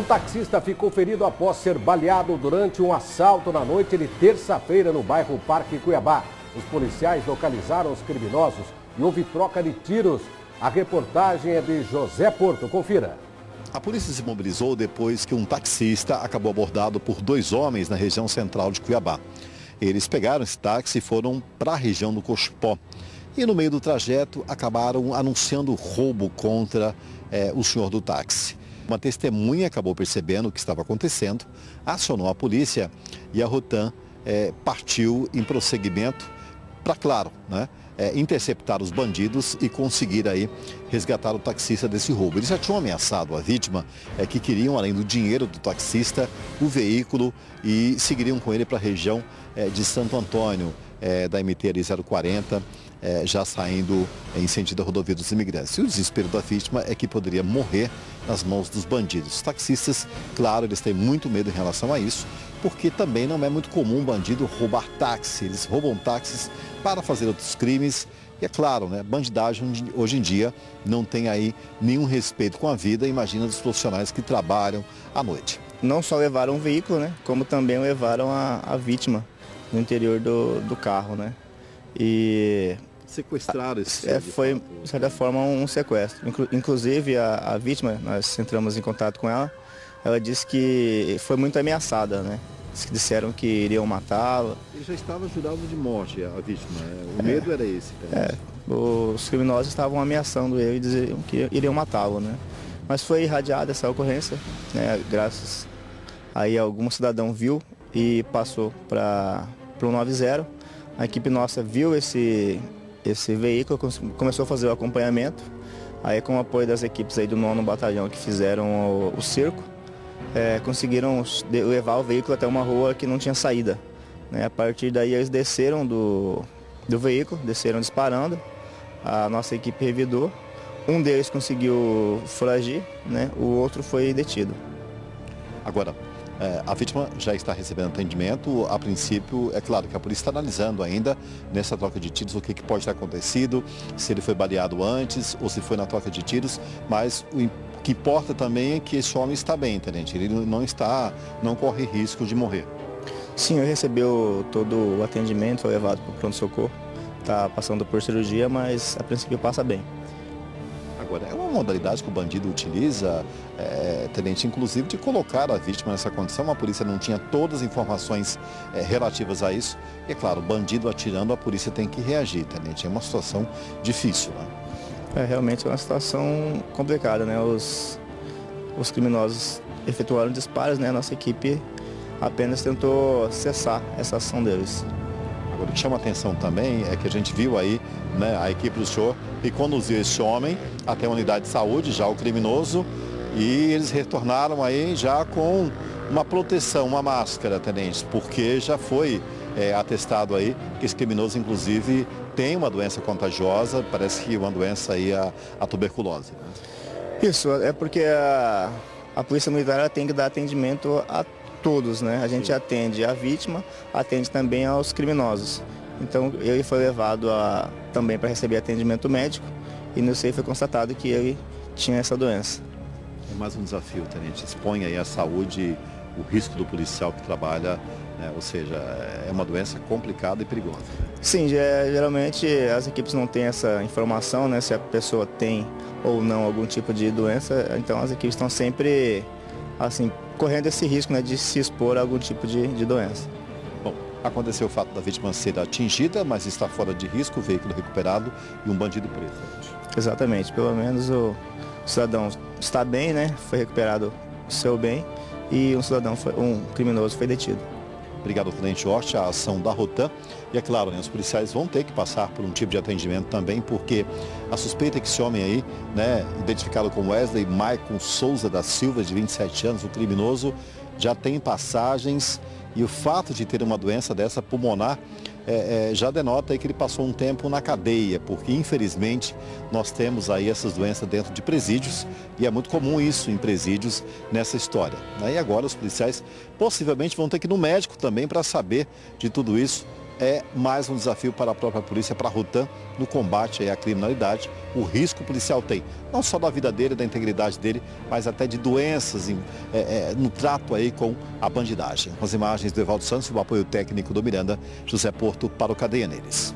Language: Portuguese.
Um taxista ficou ferido após ser baleado durante um assalto na noite de terça-feira no bairro Parque Cuiabá. Os policiais localizaram os criminosos e houve troca de tiros. A reportagem é de José Porto. Confira. A polícia se mobilizou depois que um taxista acabou abordado por dois homens na região central de Cuiabá. Eles pegaram esse táxi e foram para a região do Cochupó. E no meio do trajeto acabaram anunciando roubo contra é, o senhor do táxi. Uma testemunha acabou percebendo o que estava acontecendo, acionou a polícia e a Rotan é, partiu em prosseguimento para, claro, né, é, interceptar os bandidos e conseguir aí resgatar o taxista desse roubo. Eles já tinham ameaçado a vítima é, que queriam, além do dinheiro do taxista, o veículo e seguiriam com ele para a região é, de Santo Antônio, é, da MT 040, é, já saindo em sentido à rodovia dos imigrantes. E o desespero da vítima é que poderia morrer nas mãos dos bandidos. Os taxistas, claro, eles têm muito medo em relação a isso, porque também não é muito comum um bandido roubar táxi. Eles roubam táxis para fazer outros crimes. E é claro, né, bandidagem hoje em dia não tem aí nenhum respeito com a vida, imagina dos profissionais que trabalham à noite. Não só levaram o veículo, né, como também levaram a, a vítima no interior do, do carro, né. E sequestraram esse é, Foi, de certa forma, um sequestro. Inclu inclusive, a, a, vítima, nós entramos em contato com ela, ela disse que foi muito ameaçada, né? Disseram que iriam matá-la. Ele já estava jurado de morte, a vítima. Né? O é, medo era esse. É, os criminosos estavam ameaçando ele e diziam que iriam matá-lo, né? Mas foi irradiada essa ocorrência, né? Graças aí algum cidadão viu e passou para o 90 a equipe nossa viu esse, esse veículo, começou a fazer o acompanhamento. Aí com o apoio das equipes aí do nono batalhão que fizeram o, o cerco, é, conseguiram levar o veículo até uma rua que não tinha saída. Né? A partir daí eles desceram do, do veículo, desceram disparando, a nossa equipe revidou. Um deles conseguiu foragir, né? o outro foi detido. Agora, é, a vítima já está recebendo atendimento. A princípio, é claro que a polícia está analisando ainda nessa troca de tiros o que, que pode ter acontecido, se ele foi baleado antes ou se foi na troca de tiros, mas o que importa também é que esse homem está bem, tenente. Ele não está, não corre risco de morrer. Sim, eu recebi todo o atendimento, foi levado para o pronto-socorro. Está passando por cirurgia, mas a princípio passa bem. Agora, é uma modalidade que o bandido utiliza, é, tenente, inclusive, de colocar a vítima nessa condição. A polícia não tinha todas as informações é, relativas a isso. E, é claro, o bandido atirando, a polícia tem que reagir, tenente. É uma situação difícil, né? É realmente uma situação complicada, né? Os, os criminosos efetuaram disparos, né? A nossa equipe apenas tentou cessar essa ação deles. Agora, o que chama atenção também é que a gente viu aí né, a equipe do senhor que conduziu esse homem até a unidade de saúde, já o criminoso, e eles retornaram aí já com uma proteção, uma máscara, tenente, porque já foi é, atestado aí que esse criminoso, inclusive, tem uma doença contagiosa, parece que uma doença aí, a, a tuberculose. Né? Isso, é porque a, a Polícia Militar tem que dar atendimento a todos, né? A gente Sim. atende a vítima, atende também aos criminosos. Então ele foi levado a, também para receber atendimento médico e no SEI foi constatado que ele tinha essa doença. É mais um desafio, Tenente. Expõe aí a saúde, o risco do policial que trabalha, né? ou seja, é uma doença complicada e perigosa. Sim, geralmente as equipes não têm essa informação, né? Se a pessoa tem ou não algum tipo de doença, então as equipes estão sempre assim, correndo esse risco né, de se expor a algum tipo de, de doença. Bom, aconteceu o fato da vítima ser atingida, mas está fora de risco, o veículo recuperado e um bandido preso. Exatamente, pelo menos o cidadão está bem, né? Foi recuperado o seu bem e um cidadão, foi, um criminoso foi detido. Obrigado, Tenente Horst, a ação da Rotan. E é claro, né, os policiais vão ter que passar por um tipo de atendimento também, porque a suspeita é que esse homem aí, né, identificado como Wesley Maicon Souza da Silva, de 27 anos, o criminoso, já tem passagens e o fato de ter uma doença dessa pulmonar é, é, já denota que ele passou um tempo na cadeia, porque infelizmente nós temos aí essas doenças dentro de presídios e é muito comum isso em presídios nessa história. E agora os policiais possivelmente vão ter que ir no médico também para saber de tudo isso é mais um desafio para a própria polícia, para a Rutan, no combate à criminalidade. O risco policial tem, não só da vida dele, da integridade dele, mas até de doenças em, é, é, no trato aí com a bandidagem. Com as imagens do Evaldo Santos o apoio técnico do Miranda, José Porto para o Cadeia Neles.